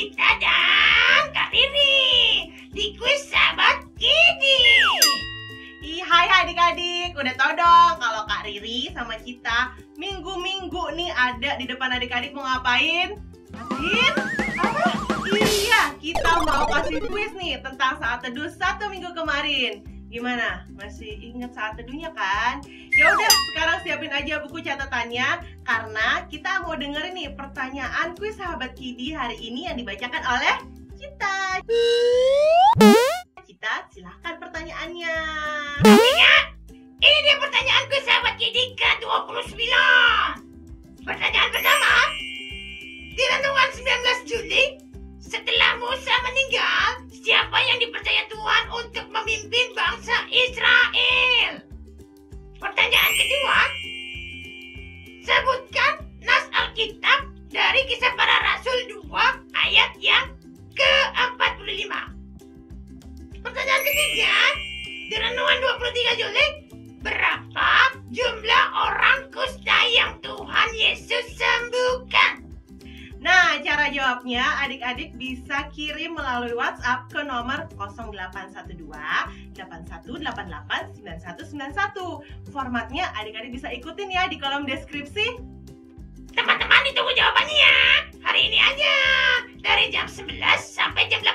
Cita dan Kak Riri di kuis sahabat Kidi. Ih, hai hai adik-adik, udah tau dong kalau Kak Riri sama Cita minggu-minggu nih ada di depan adik-adik mau ngapain? Ngapain? Apa? Iya, kita mau kasih kuis nih tentang saat teduh satu minggu kemarin. Gimana? Masih ingat saat teduhnya kan? Ya udah, sekarang siapin aja buku catatannya karena kita mau dengerin nih pertanyaan kuis sahabat Kidi hari ini yang dibacakan oleh Cita. Cita, silahkan pertanyaannya. Ingat, ini dia pertanyaan kuis sahabat Kidi ke-29. Pertanyaan pertama, di renungan 19 Juli, setelah Musa meninggal, siapa yang dipercaya Tuhan kedua, sebutkan nas Alkitab dari kisah para rasul 2 ayat yang ke-45. Pertanyaan ketiga, di renungan 23 Juli, berapa jumlah orang kusta yang Tuhan Yesus sembuhkan? Jawabnya adik-adik bisa kirim melalui WhatsApp ke nomor 0812 8188 9191. Formatnya adik-adik bisa ikutin ya di kolom deskripsi. Teman-teman ditunggu jawabannya ya. Hari ini aja. Dari jam 11 sampai jam 8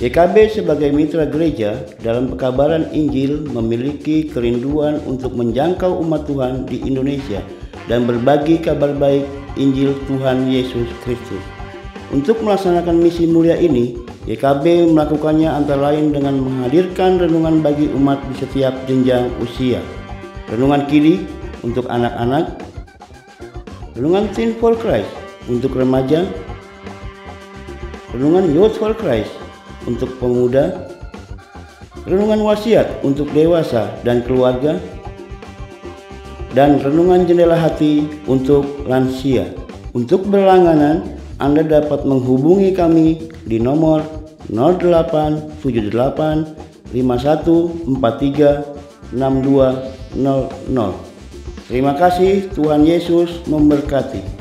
YKB sebagai mitra gereja dalam pekabaran Injil memiliki kerinduan untuk menjangkau umat Tuhan di Indonesia dan berbagi kabar baik Injil Tuhan Yesus Kristus. Untuk melaksanakan misi mulia ini, YKB melakukannya antara lain dengan menghadirkan renungan bagi umat di setiap jenjang usia. Renungan kiri untuk anak-anak, renungan Teen for Christ untuk remaja, renungan Youth for Christ untuk pemuda, renungan wasiat untuk dewasa dan keluarga, dan renungan jendela hati untuk lansia. Untuk berlangganan, Anda dapat menghubungi kami di nomor 0878 5143 6200. Terima kasih, Tuhan Yesus memberkati.